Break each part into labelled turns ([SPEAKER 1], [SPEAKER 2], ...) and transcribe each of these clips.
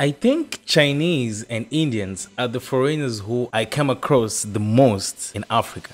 [SPEAKER 1] I think Chinese and Indians are the foreigners who I come across the most in Africa.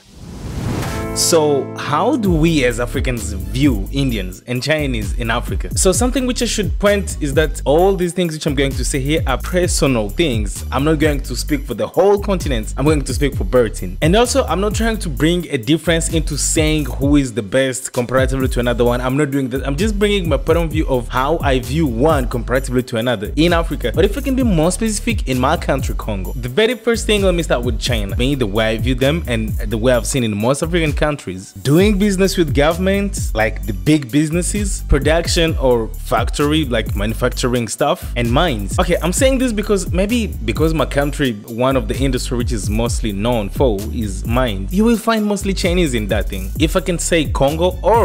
[SPEAKER 1] So, how do we as Africans view Indians and Chinese in Africa? So, something which I should point is that all these things which I'm going to say here are personal things. I'm not going to speak for the whole continent, I'm going to speak for Bertin. And also, I'm not trying to bring a difference into saying who is the best comparatively to another one. I'm not doing that. I'm just bringing my point of view of how I view one comparatively to another in Africa. But if I can be more specific, in my country, Congo, the very first thing, let me start with China. Me, the way I view them and the way I've seen in most African countries countries. Doing business with government, like the big businesses, production or factory, like manufacturing stuff, and mines. Okay, I'm saying this because maybe because my country, one of the industry which is mostly known for is mines. You will find mostly Chinese in that thing. If I can say Congo or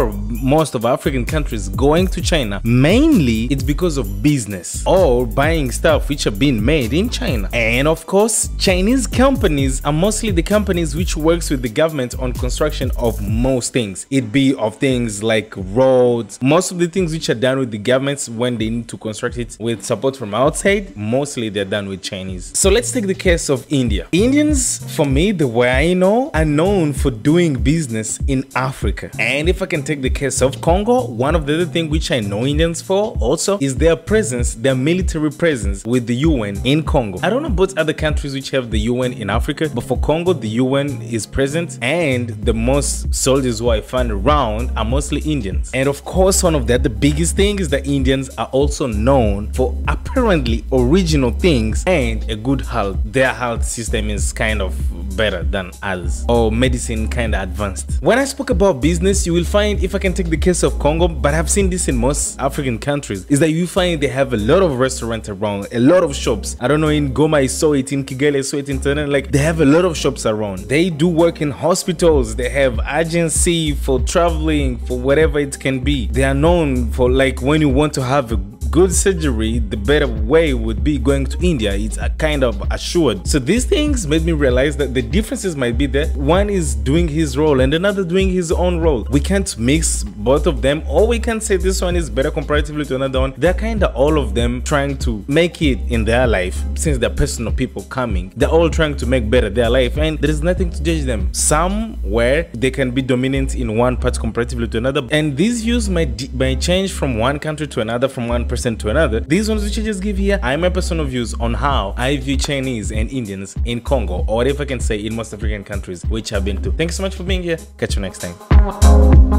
[SPEAKER 1] most of African countries going to China, mainly it's because of business or buying stuff which are being made in China. And of course, Chinese companies are mostly the companies which works with the government on construction of most things. It be of things like roads, most of the things which are done with the governments when they need to construct it with support from outside, mostly they're done with Chinese. So let's take the case of India. Indians, for me, the way I know, are known for doing business in Africa. And if I can take the case of Congo, one of the other things which I know Indians for also is their presence, their military presence with the UN in Congo. I don't know about other countries which have the UN in Africa, but for Congo, the UN is present and the most soldiers who I find around are mostly Indians. And of course, one of the, the biggest things is that Indians are also known for apparently original things and a good health. Their health system is kind of better than others or medicine kind of advanced. When I spoke about business, you will find if I can take the case of Congo, but I've seen this in most African countries, is that you find they have a lot of restaurants around, a lot of shops. I don't know, in Goma I saw it, in Kigali I saw it in Tanzania, like they have a lot of shops around. They do work in hospitals, they have agency for traveling, for whatever it can be. They are known for like when you want to have a good surgery, the better way would be going to India. It's a kind of assured. So these things made me realize that the differences might be that one is doing his role and another doing his own role. We can't mix both of them or we can say this one is better comparatively to another one. They're kind of all of them trying to make it in their life since they're personal people coming. They're all trying to make better their life and there is nothing to judge them. Some where they can be dominant in one part comparatively to another and these views might, might change from one country to another, from one person to another. These ones which I just give here are my personal views on how I view Chinese and Indians in Congo or if I can say in most African countries which I've been to. Thank you so much for being here. Catch you next time.